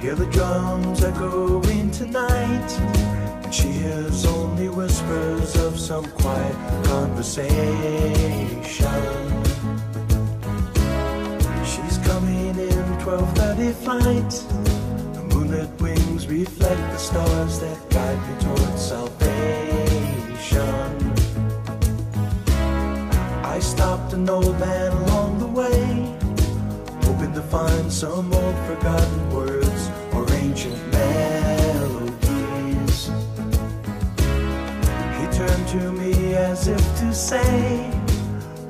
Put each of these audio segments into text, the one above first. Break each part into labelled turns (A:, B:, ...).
A: hear the drums echoing tonight, and she hears only whispers of some quiet conversation. She's coming in 12:30 flight. The moonlit wings reflect the stars that guide me towards salvation. I stopped an old man find some old forgotten words or ancient melodies. He turned to me as if to say,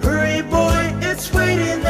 A: Hurry, boy, it's waiting.